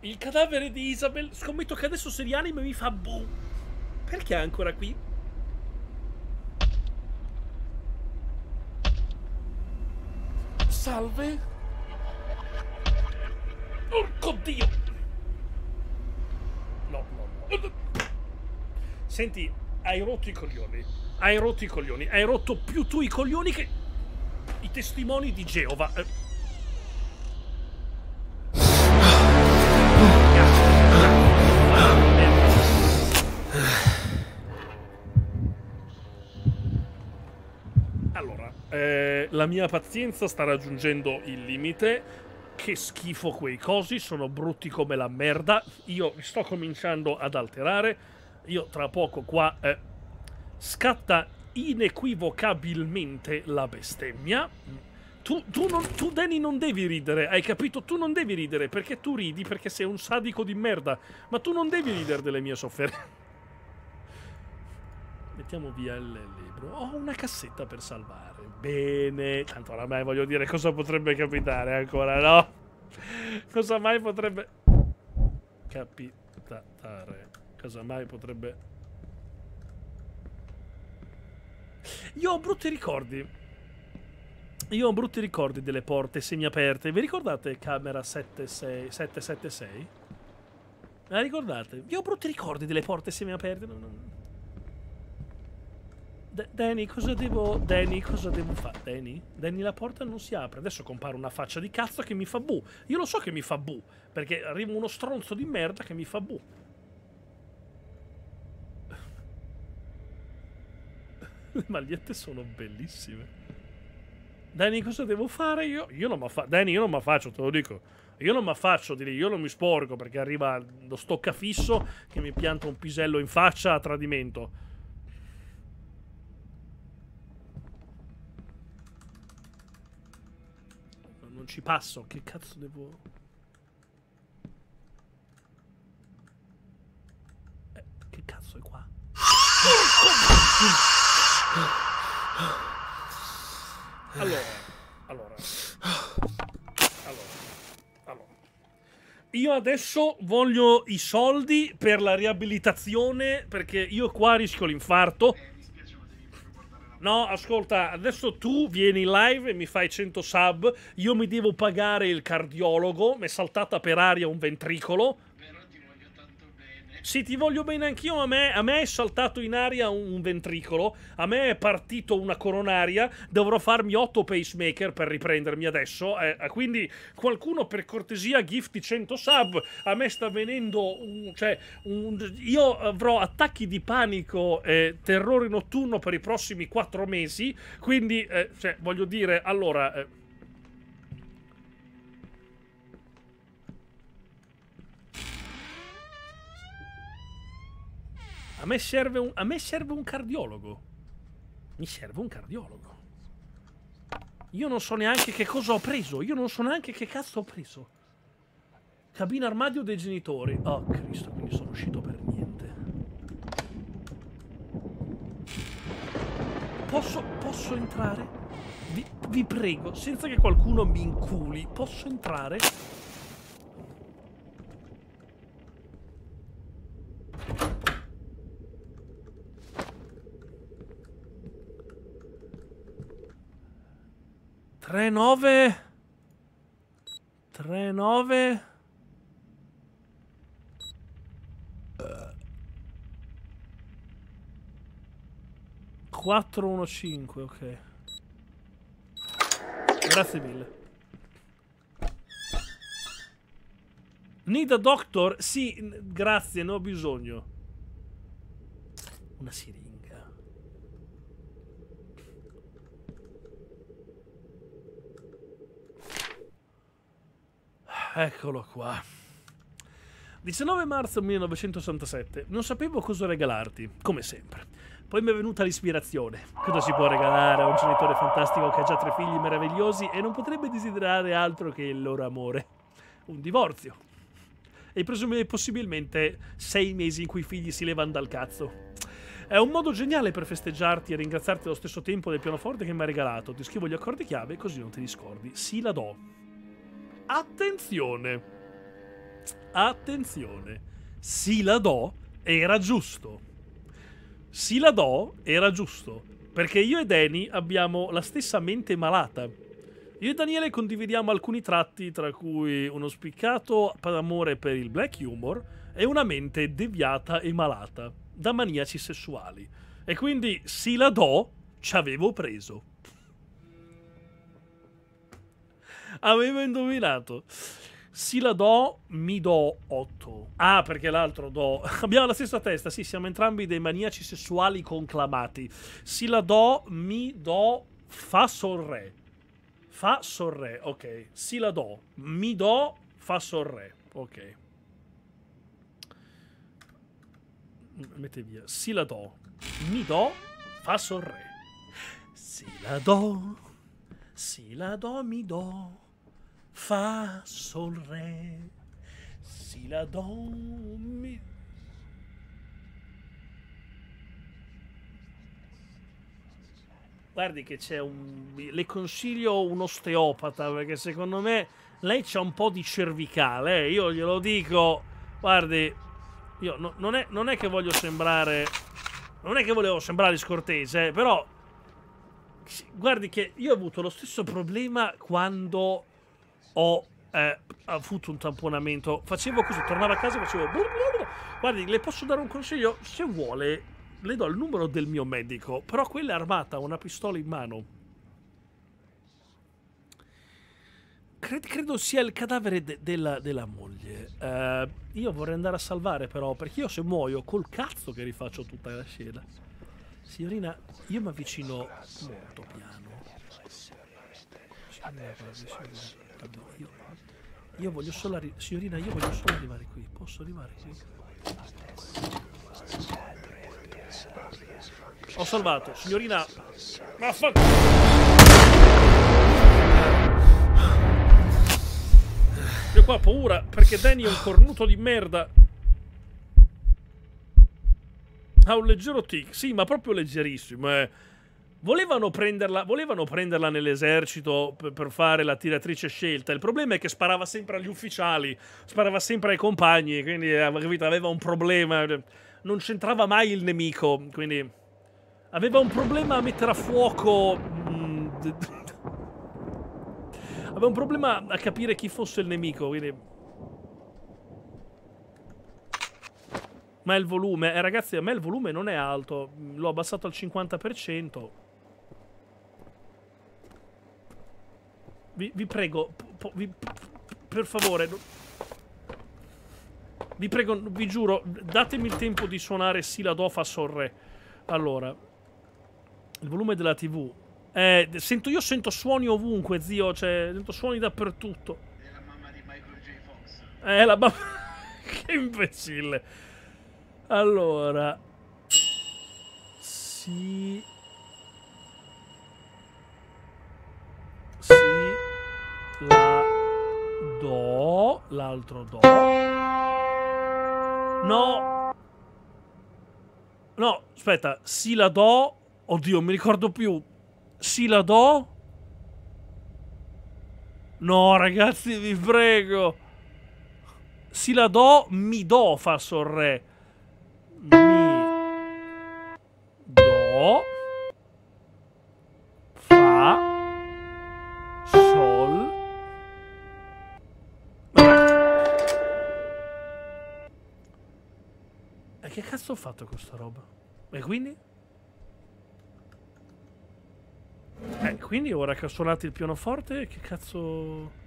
Il cadavere di Isabel, scommetto che adesso se rianima mi fa boh. Perché è ancora qui? Salve? Porco dio! No, no, no. Senti, hai rotto i coglioni. Hai rotto i coglioni. Hai rotto più tu i coglioni che i testimoni di Geova. Eh. Allora, eh, la mia pazienza sta raggiungendo il limite. Che schifo quei cosi, sono brutti come la merda. Io mi sto cominciando ad alterare. Io tra poco qua eh, scatta inequivocabilmente la bestemmia. Tu, tu, non, tu, Danny, non devi ridere, hai capito? Tu non devi ridere perché tu ridi perché sei un sadico di merda. Ma tu non devi ridere delle mie sofferenze. Mettiamo via il libro. Ho una cassetta per salvare. Bene. Tanto oramai voglio dire cosa potrebbe capitare ancora, no? Cosa mai potrebbe capitare? Cosa mai potrebbe... Io ho brutti ricordi. Io ho brutti ricordi delle porte semiaperte. Vi ricordate camera 76, 776? La ricordate? Io ho brutti ricordi delle porte semiaperte. Non, non... D- Danny, cosa devo. Danny, cosa devo fare? Danny? Danny, la porta non si apre. Adesso compare una faccia di cazzo che mi fa bu. Io lo so che mi fa bu. Perché arriva uno stronzo di merda che mi fa bu. Le magliette sono bellissime. Danny, cosa devo fare io? Io non mi fa- Danny, io non mi faccio, te lo dico. Io non mi faccio di lì, io non mi sporco perché arriva lo stoccafisso che mi pianta un pisello in faccia a tradimento. Non ci passo, che cazzo devo... Eh, che cazzo è qua? Allora, allora, allora, allora. Io adesso voglio i soldi per la riabilitazione perché io qua rischio l'infarto. No, ascolta, adesso tu vieni in live e mi fai 100 sub, io mi devo pagare il cardiologo, mi è saltata per aria un ventricolo. Però ti voglio tanto bene. Sì, ti voglio bene anch'io, a me, a me è saltato in aria un, un ventricolo, a me è partito una coronaria, dovrò farmi 8 pacemaker per riprendermi adesso, eh, eh, quindi qualcuno per cortesia gifti 100 sub, a me sta venendo un... cioè, un, io avrò attacchi di panico e terrore notturno per i prossimi 4 mesi, quindi, eh, cioè, voglio dire, allora... eh, A me serve un, a me serve un cardiologo. Mi serve un cardiologo. Io non so neanche che cosa ho preso. Io non so neanche che cazzo ho preso. Cabina armadio dei genitori. Oh, Cristo, quindi sono uscito per niente. Posso, posso entrare? Vi, vi prego, senza che qualcuno mi inculi, posso entrare? Tre nove. Tre nove. Quattro uno cinque, ok. Grazie mille. Need a doctor? Sì, grazie, ne ho bisogno. Una siringa. Eccolo qua. 19 marzo 1967. Non sapevo cosa regalarti, come sempre. Poi mi è venuta l'ispirazione. Cosa si può regalare a un genitore fantastico che ha già tre figli meravigliosi e non potrebbe desiderare altro che il loro amore? Un divorzio. E possibilmente sei mesi in cui i figli si levano dal cazzo. È un modo geniale per festeggiarti e ringraziarti allo stesso tempo del pianoforte che mi hai regalato. Ti scrivo gli accordi chiave così non te li scordi. Sì, la do. Attenzione. Attenzione. Sì, la do era giusto. Sì, la do era giusto. Perché io e Danny abbiamo la stessa mente malata. Io e Daniele condividiamo alcuni tratti, tra cui uno spiccato amore per il black humor e una mente deviata e malata da maniaci sessuali. E quindi sì, la do ci avevo preso. Avevo indovinato. Sì, la do, mi do 8. Ah, perché l'altro do. Abbiamo la stessa testa, sì, siamo entrambi dei maniaci sessuali conclamati. Sì, la do, mi do, fa sol re. Fa sol re, ok. Sì, la do, mi do, fa sol re, ok. Mette via. Si la do, mi do, fa sol re. Si la do, si la do, mi do, fa sol re. Si la do, mi... Guardi che c'è un... Le consiglio un osteopata perché secondo me lei c'ha un po' di cervicale. eh. Io glielo dico. Guardi, io no- non, è, non è che voglio sembrare. Non è che volevo sembrare scortese, eh, però. Guardi che io ho avuto lo stesso problema quando ho eh, avuto un tamponamento. Facevo così, tornavo a casa e facevo. Guardi, le posso dare un consiglio? Se vuole, le do il numero del mio medico, però quella è armata, ha una pistola in mano. Cred- credo sia il cadavere de- della, della moglie. Eh, io vorrei andare a salvare, però, perché io se muoio col cazzo che rifaccio tutta la scena. Signorina, io mi avvicino molto piano. Signorina, guardi, signorina, io, io voglio solo arri- signorina, io voglio solo arrivare qui. Posso arrivare qui? Ho salvato, signorina. Vaffanculo. Io qua ho paura perché Danny è un cornuto di merda. Ha un leggero tic, sì, ma proprio leggerissimo. eh. Volevano prenderla, volevano prenderla nell'esercito per, per fare la tiratrice scelta. Il problema è che sparava sempre agli ufficiali, sparava sempre ai compagni, quindi aveva un problema. Non c'entrava mai il nemico, quindi aveva un problema a mettere a fuoco. mm, d- aveva un problema a capire chi fosse il nemico, quindi. Ma il volume, eh, ragazzi, a me il volume non è alto, l'ho abbassato al 50%. Vi, vi prego, vi- per favore, vi prego, vi giuro, datemi il tempo di suonare Si la do fa sol re. Allora, il volume della TV. Eh, sento, io sento suoni ovunque, zio, cioè, sento suoni dappertutto. È la mamma di Michael J. Fox. Eh, la ba- che imbecille. Allora. Si. La. Do. L'altro do. No. No, aspetta. Si la do. Oddio, mi ricordo più. Si la do. No, ragazzi, vi prego. Si la do, mi do fa sol re. Mi do cazzo ho fatto questa roba? E quindi? Eh, quindi ora che ho suonato il pianoforte, che cazzo...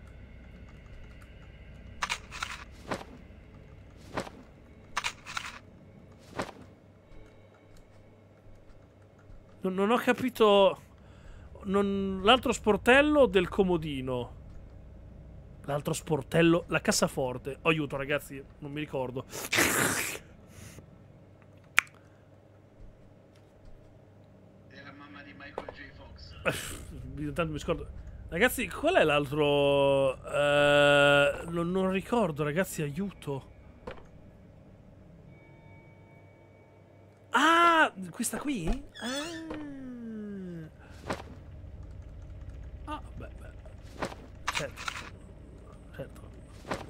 Non, non ho capito... L'altro sportello del comodino. L'altro sportello... La cassaforte. Oh, aiuto ragazzi, non mi ricordo. È la mamma di Michael J. Fox. Intanto mi scordo. Ragazzi, qual è l'altro? Eh, non, non ricordo, ragazzi, aiuto. Ah, questa qui? Ah, ah beh, beh. Certo. Certo.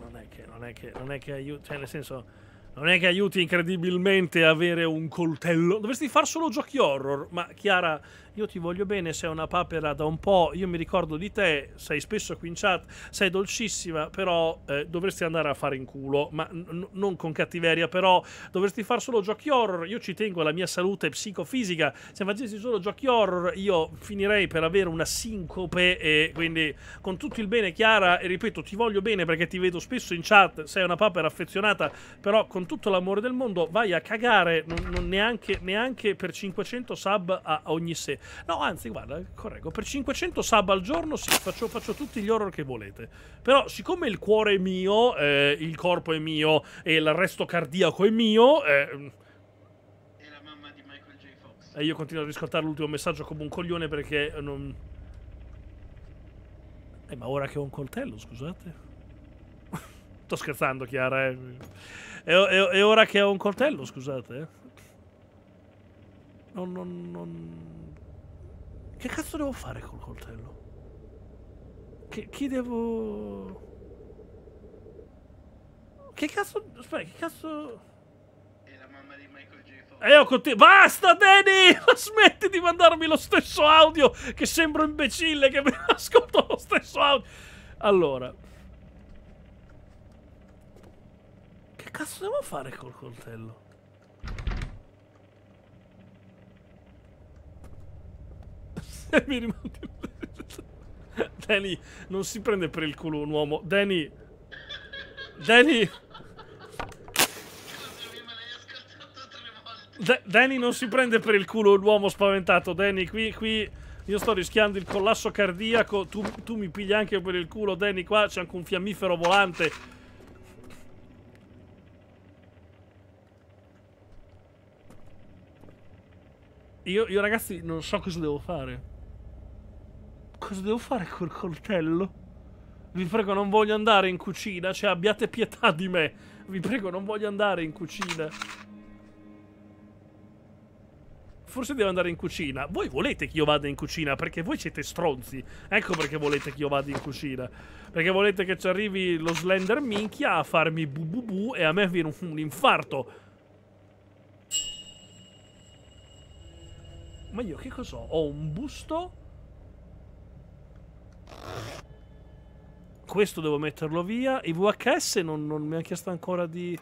Non è che, non è che, non è che aiuti, cioè nel senso... Non è che aiuti incredibilmente avere un coltello. Dovresti far solo giochi horror. Ma Chiara, io ti voglio bene, sei una papera da un po'. Io mi ricordo di te, sei spesso qui in chat, sei dolcissima, però eh, dovresti andare a fare in culo. Ma non con cattiveria, però dovresti far solo giochi horror. Io ci tengo alla mia salute psicofisica. Se facessi solo giochi horror, io finirei per avere una sincope. E quindi, con tutto il bene, Chiara, e ripeto, ti voglio bene perché ti vedo spesso in chat. Sei una papera affezionata, però con tutto l'amore del mondo vai a cagare non, non neanche, neanche per 500 sub a ogni sé. No, anzi, guarda, correggo, per 500 sub al giorno sì, faccio, faccio tutti gli horror che volete. Però siccome il cuore è mio, eh, il corpo è mio e il resto cardiaco è mio, eh, È la mamma di Michael J. Fox. e io continuo ad ascoltare l'ultimo messaggio come un coglione perché non... Eh, ma ora che ho un coltello, scusate. Sto scherzando, Chiara, eh. È, è- è ora che ho un coltello, scusate. eh. Non, non, non... Che cazzo devo fare col coltello? Che, chi devo... Che cazzo... Aspetta, che cazzo... È la mamma di Michael J. Fox. E io continuo. Basta, Danny! Smetti di mandarmi lo stesso audio. Che sembro imbecille che mi ascolto lo stesso audio. Allora. Che cazzo devo fare col coltello? Mi rimandi. Danny, non si prende per il culo un uomo. Danny. Danny. Da- Danny non si prende per il culo l'uomo spaventato. Danny, qui, qui io sto rischiando il collasso cardiaco. Tu, tu mi pigli anche per il culo, Danny. Qua c'è anche un fiammifero volante. Io, io, ragazzi, non so cosa devo fare. Cosa devo fare col coltello? Vi prego, non voglio andare in cucina. Cioè, abbiate pietà di me. Vi prego, non voglio andare in cucina. Forse devo andare in cucina. Voi volete che io vada in cucina perché voi siete stronzi. Ecco perché volete che io vada in cucina. Perché volete che ci arrivi lo slender minchia a farmi bu bu bu e a me viene un, un infarto. Ma io che cos'ho? Ho un busto. Questo devo metterlo via. I VHS non, non mi ha chiesto ancora di...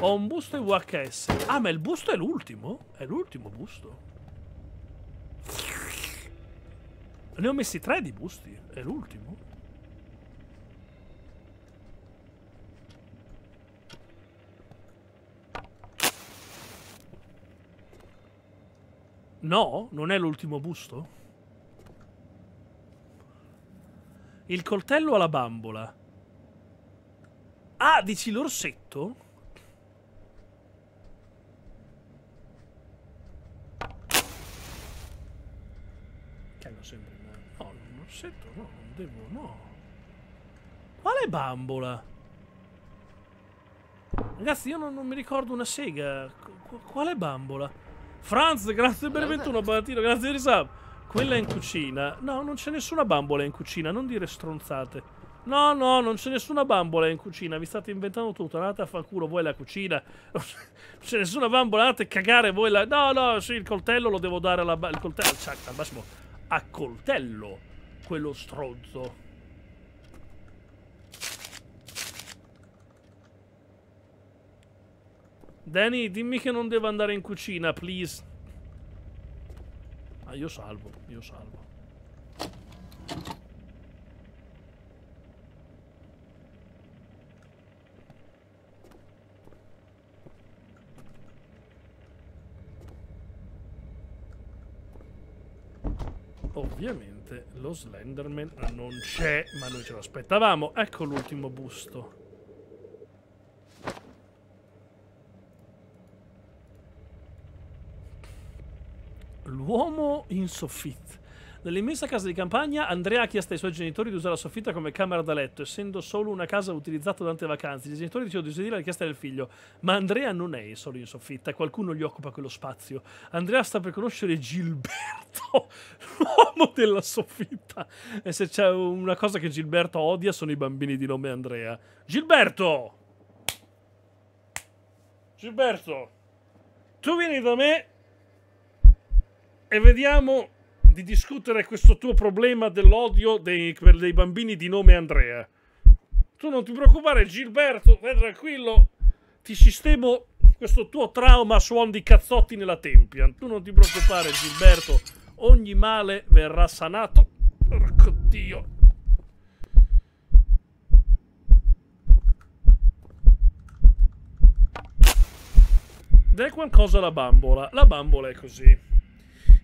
Ho un busto e VHS. Ah, ma il busto è l'ultimo? È l'ultimo busto. Ne ho messi tre di busti. È l'ultimo. No, non è l'ultimo busto. Il coltello alla bambola. Ah, dici l'orsetto? Che hanno sempre mano. No, un orsetto no, non devo, no. Quale bambola? Ragazzi, io non, non mi ricordo una sega. Qu- quale bambola? Franz, grazie per il 21, Battino, grazie per il sub. Quella in cucina. No, non c'è nessuna bambola in cucina, non dire stronzate. No, no, non c'è nessuna bambola in cucina, vi state inventando tutto. Andate a fanculo voi la cucina. Non c'è nessuna bambola, andate a cagare voi la... No, no, sì, il coltello lo devo dare alla... Il coltello, al massimo, a coltello, quello stronzo. Danny, dimmi che non devo andare in cucina, please. Ah, io salvo, io salvo. Ovviamente lo Slenderman non c'è, ma noi ce l'aspettavamo. Ecco l'ultimo busto. In soffitta. Nell'immensa casa di campagna, Andrea ha chiesto ai suoi genitori di usare la soffitta come camera da letto, essendo solo una casa utilizzata durante le vacanze. I genitori decidono di eseguire la richiesta del figlio, ma Andrea non è solo in soffitta, qualcuno gli occupa quello spazio. Andrea sta per conoscere Gilberto, l'uomo della soffitta. E se c'è una cosa che Gilberto odia sono i bambini di nome Andrea. Gilberto! Gilberto! Tu vieni da me e vediamo di discutere questo tuo problema dell'odio dei, per dei bambini di nome Andrea. Tu non ti preoccupare, Gilberto, vai tranquillo, ti sistemo questo tuo trauma a suon di cazzotti nella tempia. Tu non ti preoccupare, Gilberto, ogni male verrà sanato. Porco Dio. Dai qualcosa alla bambola. La bambola è così.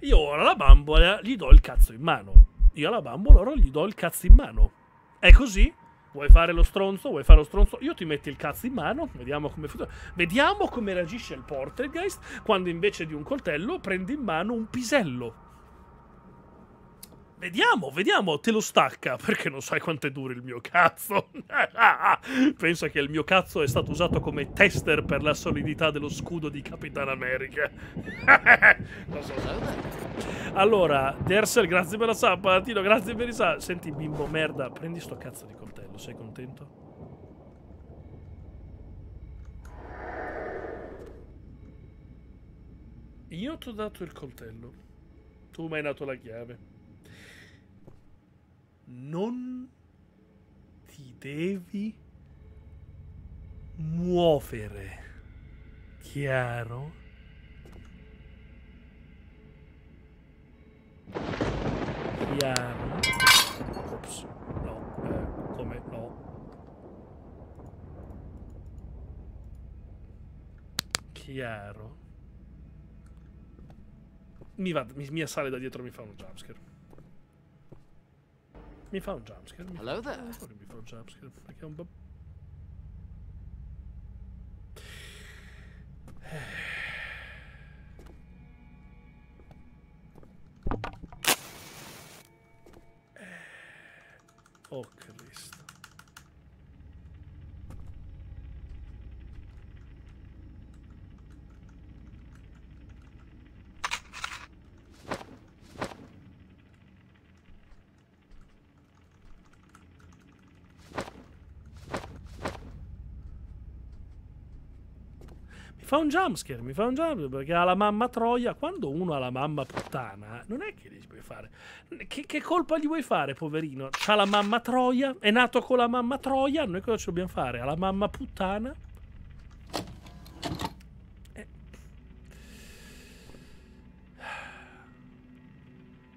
Io ora alla bambola gli do il cazzo in mano. Io alla bambola ora gli do il cazzo in mano. È così? Vuoi fare lo stronzo? Vuoi fare lo stronzo? Io ti metti il cazzo in mano, vediamo come. Vediamo come reagisce il poltergeist quando invece di un coltello prendi in mano un pisello. Vediamo, vediamo, te lo stacca, perché non sai quanto è duro il mio cazzo. Pensa che il mio cazzo è stato usato come tester per la solidità dello scudo di Capitan America. Lo so. Allora, Dersel, grazie per la sub, Palatino, grazie per i sub. Senti, bimbo merda, prendi sto cazzo di coltello, sei contento? Io ti ho dato il coltello. Tu mi hai dato la chiave non ti devi muovere. Chiaro? Chiaro? Ops, no, eh, come no? Chiaro? Mi, va, mi, mi assale da dietro, mi fa un jumpscare. Mi fa un jumpscare. Mi Hello fa, there. Mi fa un jumpscare perché è un po'. Oh Cristo. Mi fa un jumpscare, mi fa un jumpscare perché ha la mamma troia. Quando uno ha la mamma puttana, non è che gli puoi fare. Che, che colpa gli vuoi fare, poverino? C'ha la mamma troia, è nato con la mamma troia. Noi cosa ci dobbiamo fare? Ha la mamma puttana. Eh.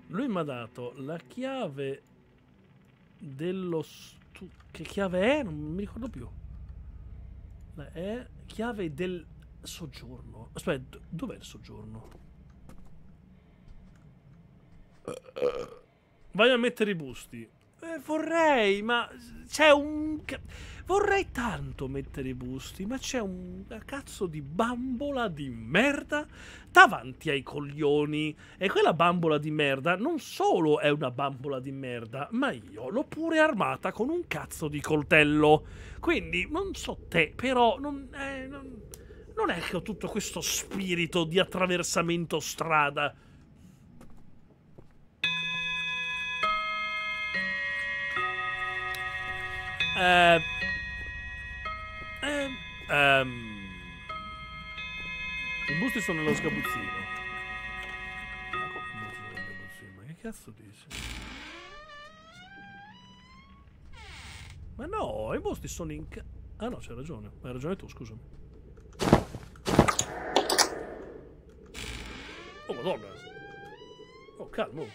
Lui mi ha dato la chiave dello stu... Che chiave è? Non mi ricordo più. È chiave del soggiorno. Aspetta, do- dov'è il soggiorno? Vai a mettere i busti. Eh, vorrei, ma c'è un... Vorrei tanto mettere i busti, ma c'è un cazzo di bambola di merda davanti ai coglioni. E quella bambola di merda non solo è una bambola di merda, ma io l'ho pure armata con un cazzo di coltello. Quindi, non so te, però non, eh, non, non è che ho tutto questo spirito di attraversamento strada. Eh, eh, ehm, I busti sono nello sgabuzzino. Ma che cazzo dici? Ma no, i busti sono in... Ah no, c'hai ragione. Hai ragione tu, scusami. Oh, madonna. Oh, calmo.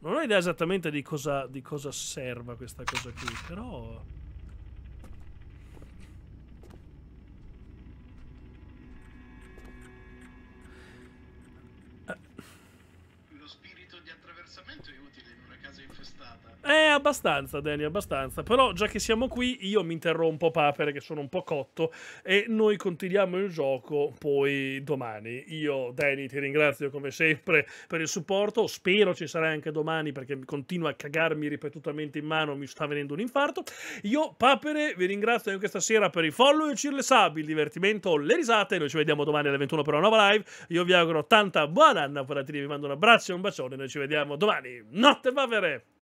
Non ho idea esattamente di cosa, di cosa serva questa cosa qui, però... Eh, abbastanza, Danny, abbastanza. Però, già che siamo qui, io mi interrò un po' papere, che sono un po' cotto, e noi continuiamo il gioco poi domani. Io, Danny, ti ringrazio come sempre per il supporto. Spero ci sarà anche domani, perché continua a cagarmi ripetutamente in mano, mi sta venendo un infarto. Io, papere, vi ringrazio anche stasera per i follow e il sub, il divertimento, le risate. Noi ci vediamo domani alle 21 per una nuova live. Io vi auguro tanta buona anna, vi mando un abbraccio e un bacione. Noi ci vediamo domani. Notte, papere!